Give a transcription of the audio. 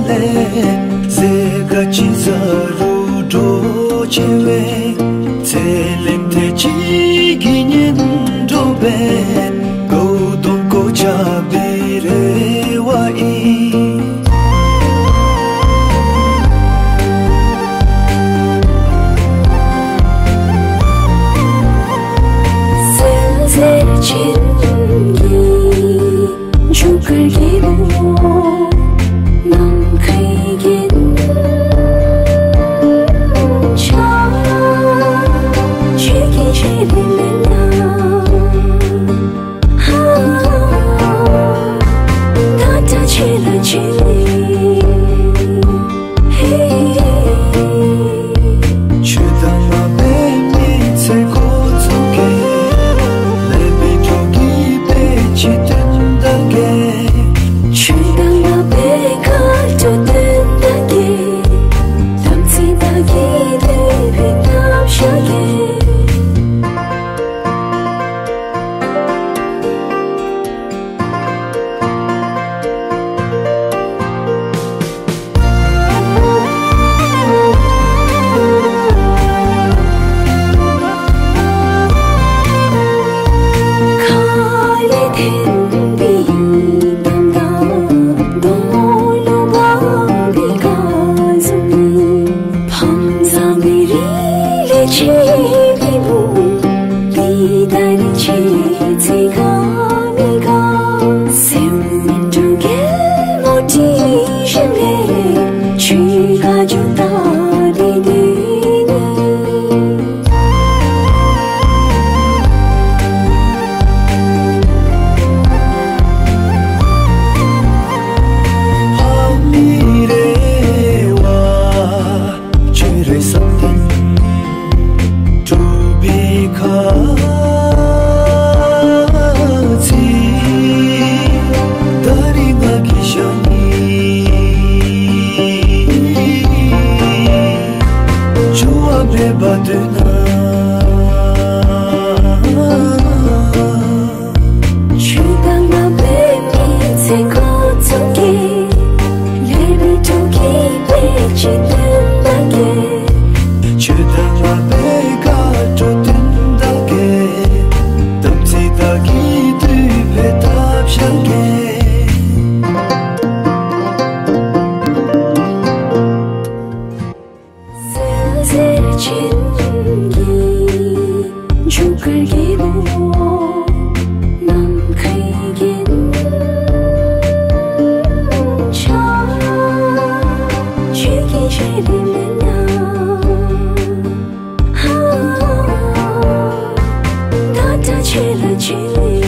le se ga chi za ru do 带你去最高。记得。Chill,